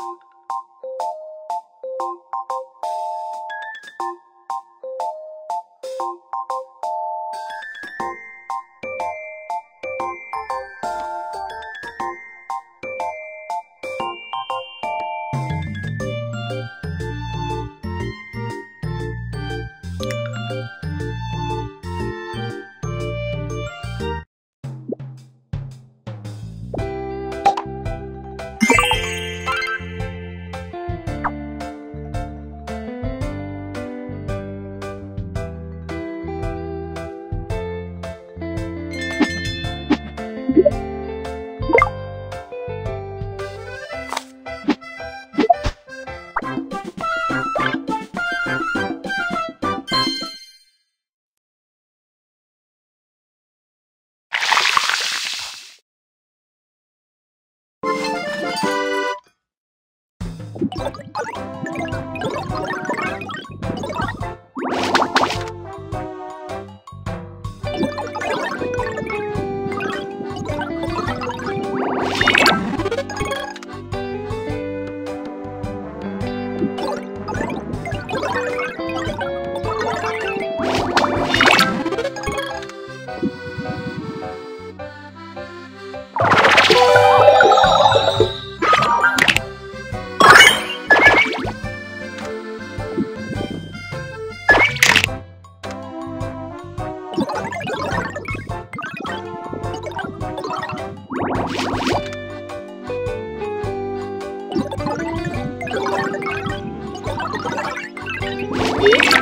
Thank you. Música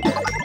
Ha ha ha!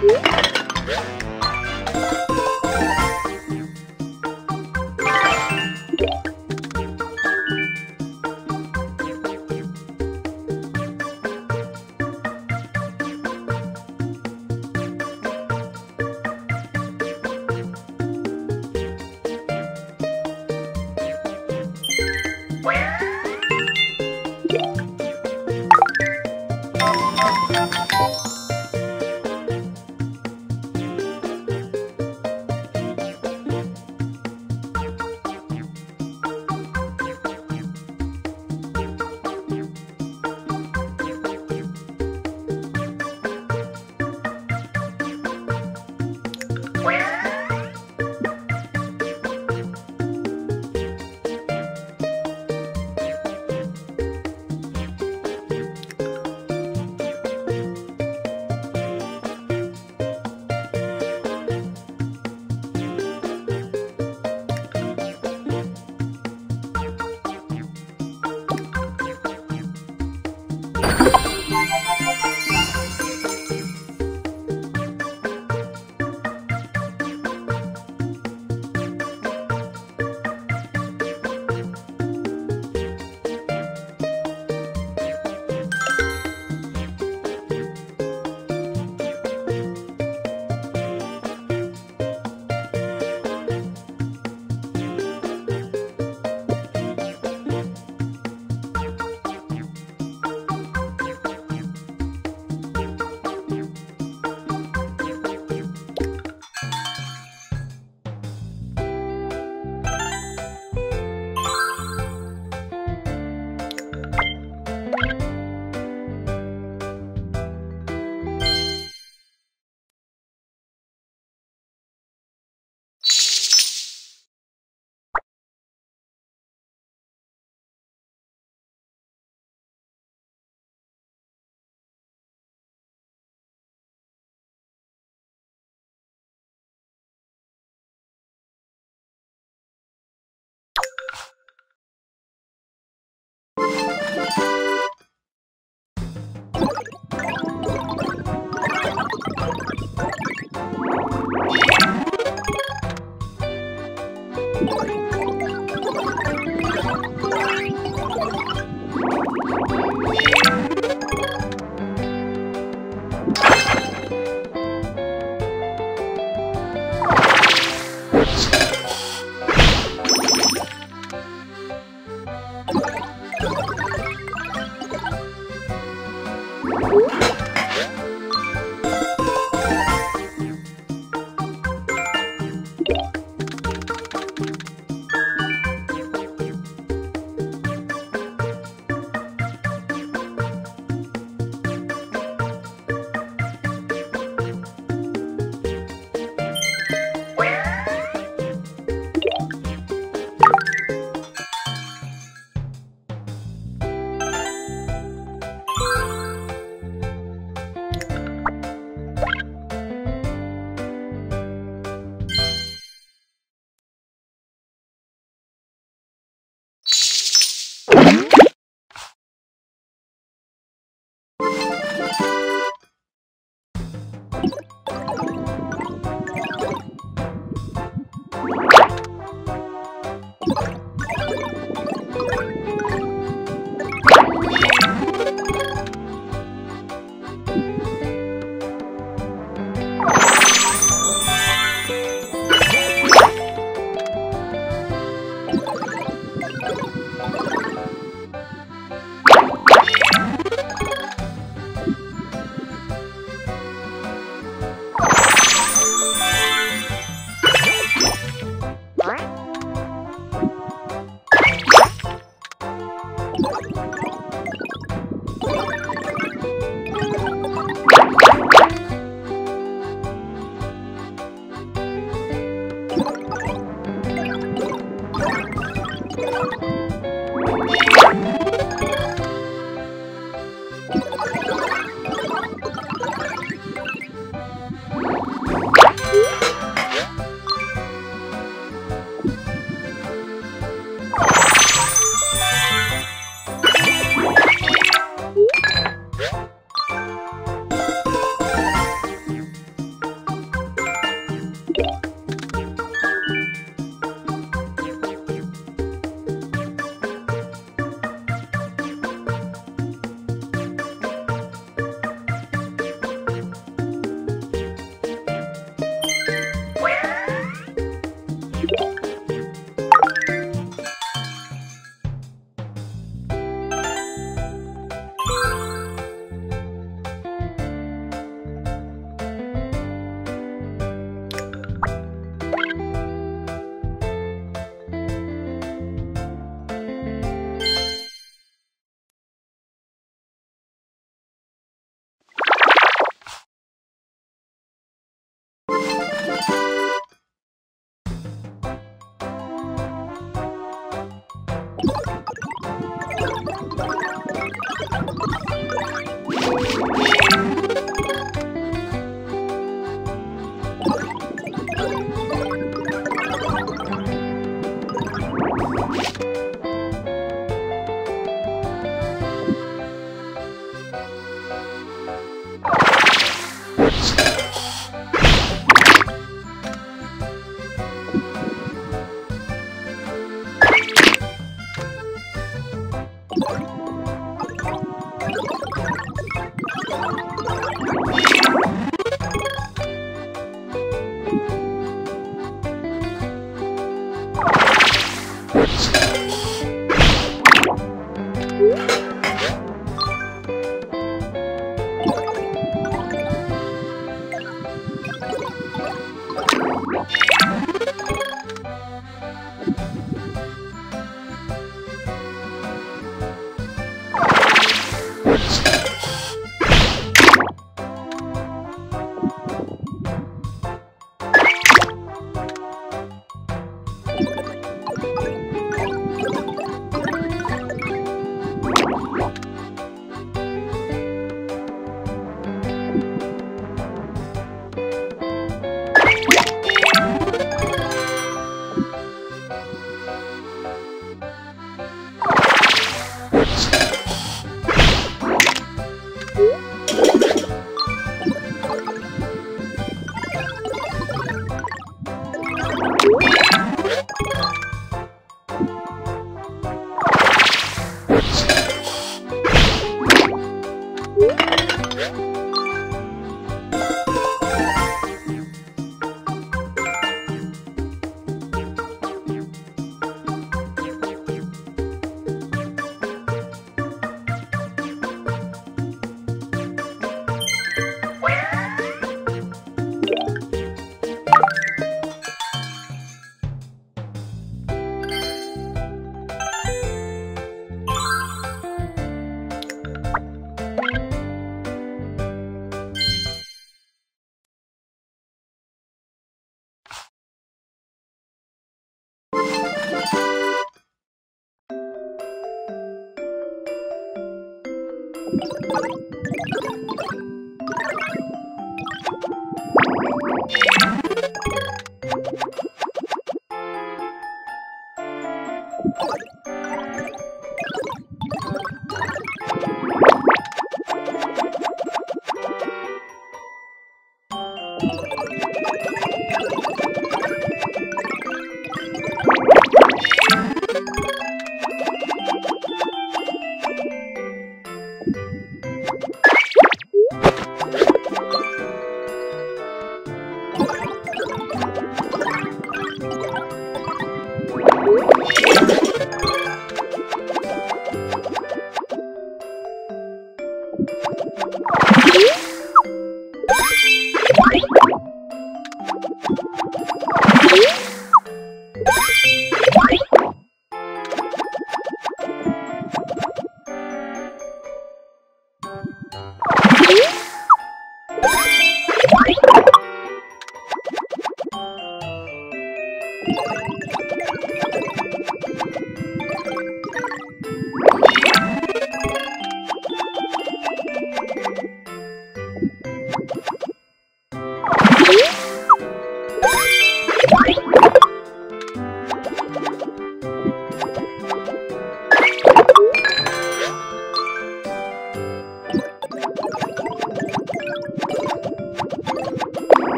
Música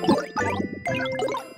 あっ!